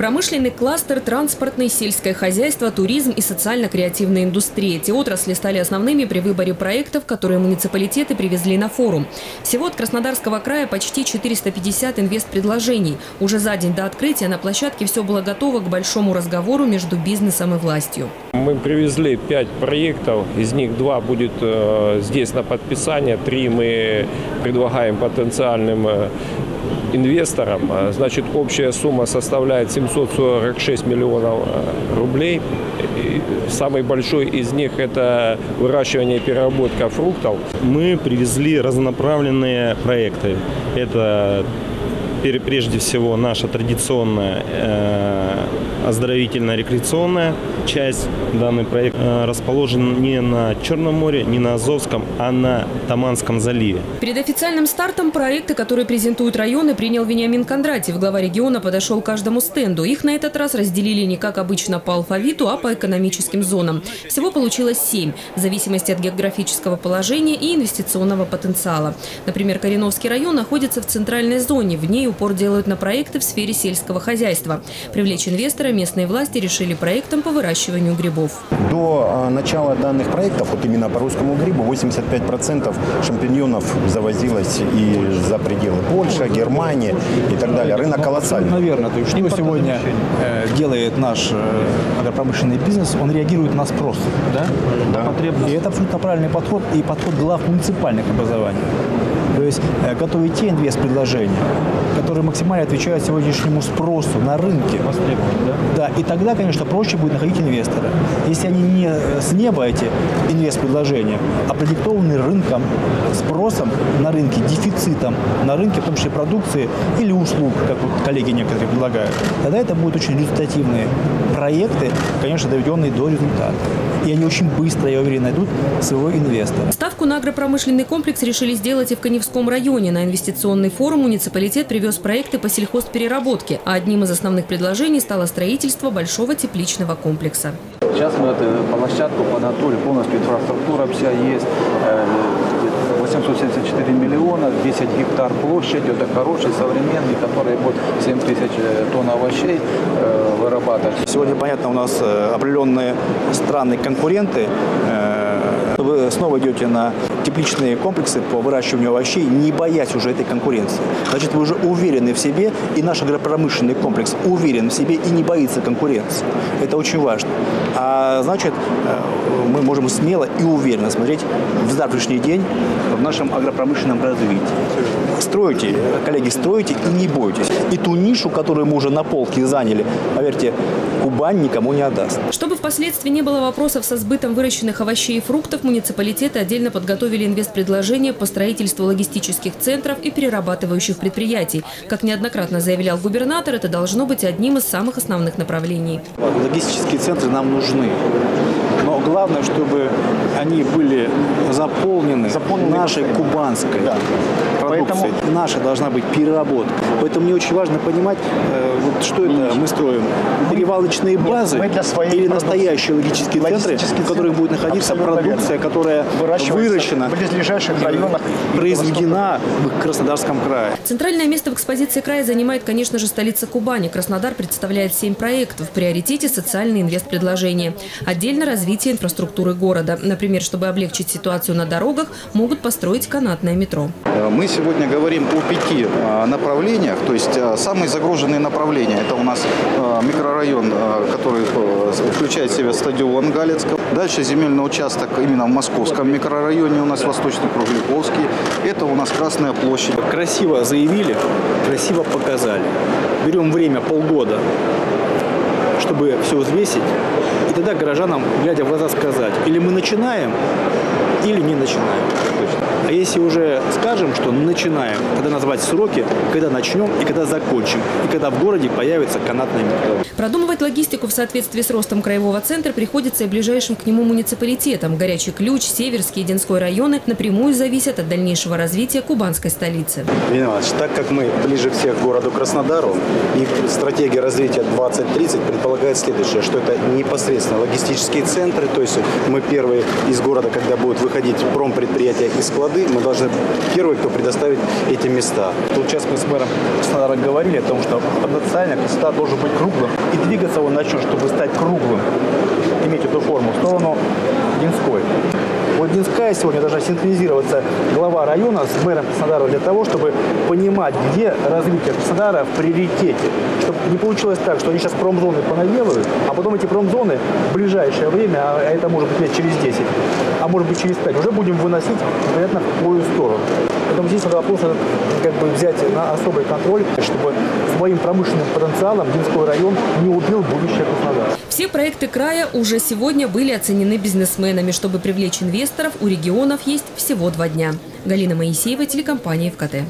Промышленный кластер, транспортное, сельское хозяйство, туризм и социально-креативная индустрия. Эти отрасли стали основными при выборе проектов, которые муниципалитеты привезли на форум. Всего от Краснодарского края почти 450 инвестпредложений. Уже за день до открытия на площадке все было готово к большому разговору между бизнесом и властью. Мы привезли пять проектов, из них два будет э, здесь на подписание, три мы предлагаем потенциальным э, инвесторам. А, Значит, общая сумма составляет 746 миллионов э, рублей. И самый большой из них – это выращивание и переработка фруктов. Мы привезли разнонаправленные проекты. Это прежде всего наша традиционная э, оздоровительно-рекреационная часть. Данный проект э, расположен не на Черном море, не на Азовском, а на Таманском заливе. Перед официальным стартом проекты, которые презентуют районы, принял Вениамин Кондратьев. Глава региона подошел к каждому стенду. Их на этот раз разделили не как обычно по алфавиту, а по экономическим зонам. Всего получилось семь, в зависимости от географического положения и инвестиционного потенциала. Например, Кореновский район находится в центральной зоне. В ней упор делают на проекты в сфере сельского хозяйства. Привлечь инвестора местные власти решили проектом по выращиванию грибов. До а, начала данных проектов, вот именно по русскому грибу, 85% шампиньонов завозилось и за пределы Польши, Германии и так далее. Рынок колоссальный. Наверное, то есть что сегодня э, делает наш э, агропромышленный бизнес, он реагирует на спрос, да? Да. И это абсолютно правильный подход и подход глав муниципальных образований. То есть э, готовить те инвест-предложения, которые максимально отвечают сегодняшнему спросу на рынке. Да, и тогда, конечно, проще будет находить инвестора. Если они не э, с неба, эти инвест-предложения, а продиктованы рынком, спросом на рынке, дефицитом на рынке, в том числе продукции или услуг, как вот коллеги некоторые предлагают, тогда это будут очень результативные проекты, конечно, доведенные до результата. И они очень быстро, я уверен, найдут своего инвестора. Ставку на агропромышленный комплекс решили сделать и в Коневском районе. На инвестиционный форум муниципалитет привез проекты по сельхозпереработке, а одним из основных предложений стало строительство большого тепличного комплекса. Сейчас мы эту площадку подготовили, полностью инфраструктура вся есть. Э, 874 миллиона, 10 гектар площадь, это хороший, современный, который будет 7 тысяч э, тонн овощей э, вырабатывать. Сегодня, понятно, у нас э, определенные страны конкуренты. Э, Вы снова идете на тепличные комплексы по выращиванию овощей, не боясь уже этой конкуренции. Значит, вы уже уверены в себе, и наш агропромышленный комплекс уверен в себе и не боится конкуренции. Это очень важно. А значит, э, мы можем смело и уверенно смотреть в завтрашний день в нашем агропромышленном развитии. Стройте, коллеги, стройте и не бойтесь. И ту нишу, которую мы уже на полке заняли, поверьте, Кубань никому не отдаст. Чтобы впоследствии не было вопросов со сбытом выращенных овощей и фруктов, муниципалитеты отдельно подготовили инвестпредложения по строительству логистических центров и перерабатывающих предприятий. Как неоднократно заявлял губернатор, это должно быть одним из самых основных направлений. Логистические центры нам нужны. Но главное, чтобы они были заполнены, нашей кубанской продукцией. Наша должна быть переработка. Поэтому мне очень важно понимать, э, вот что это мы строим. Перевалочные базы мы для своих или настоящие логистические центры, в которых будет находиться продукция, верно. которая выращена, в близлежащих районах произведена в Краснодарском крае. Центральное место в экспозиции края занимает, конечно же, столица Кубани. Краснодар представляет семь проектов. В приоритете социальные инвестпредложения. Отдельно развитие инфраструктуры города. Например, чтобы облегчить ситуацию на дорогах, могут построить канатное метро. Мы сегодня говорим о пяти э, направлениях, то есть э, самые загруженные направления. Это у нас э, микрорайон, э, который э, включает в себя стадион Галицкого. Дальше земельный участок именно в московском микрорайоне у нас Восточный Кругляковский. Это у нас Красная площадь. Красиво заявили, красиво показали. Берем время полгода, чтобы все взвесить, и тогда горожанам, глядя в глаза, сказать, или мы начинаем, или не начинаем. А если уже скажем, что начинаем, тогда назвать сроки, когда начнем и когда закончим, и когда в городе появится канатное метро. Продумывать логистику в соответствии с ростом краевого центра приходится и ближайшим к нему муниципалитетам. Горячий ключ, Северский и Денской районы напрямую зависят от дальнейшего развития кубанской столицы. Евгений Иванович, так как мы ближе всех к городу Краснодару, и стратегия развития 2030 предполагает следующее, что это непосредственно логистические центры, то есть мы первые из города, когда будут выходить промпредприятия из складов, воды, мы должны первые, кто предоставить эти места. Тут сейчас мы с мэром Краснодара говорили о том, что потенциально Краснодар должен быть круглым. И двигаться он начнет, чтобы стать круглым, иметь эту форму, в сторону Динской. Вот Динская сегодня должна синхронизироваться глава района с мэром Краснодара для того, чтобы понимать, где развитие Краснодара в приоритете. Чтобы не получилось так, что они сейчас промзоны понаделают, а потом эти промзоны в ближайшее время, а это может быть лет через 10, а может быть через 5, уже будем выносить, вероятно, в твою сторону. Поэтому здесь надо вопрос этот, как бы взять на особый контроль, чтобы своим промышленным потенциалом Динской район не убил будущее. Все проекты края уже сегодня были оценены бизнесменами. Чтобы привлечь инвесторов, у регионов есть всего два дня. Галина Моисеева, телекомпания ВКТ.